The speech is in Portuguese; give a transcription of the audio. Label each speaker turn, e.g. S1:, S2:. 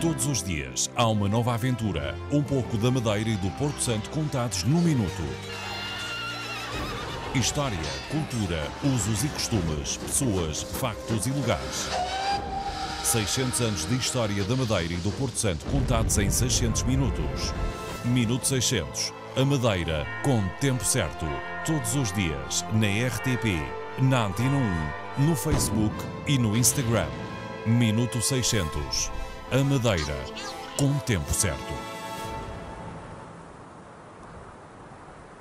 S1: Todos os dias há uma nova aventura. Um pouco da Madeira e do Porto Santo contados num minuto. História, cultura, usos e costumes, pessoas, factos e lugares. 600 anos de história da Madeira e do Porto Santo contados em 600 minutos. Minuto 600. A Madeira com tempo certo. Todos os dias na RTP, na Antena 1, no Facebook e no Instagram. Minuto 600. A Madeira com tempo certo.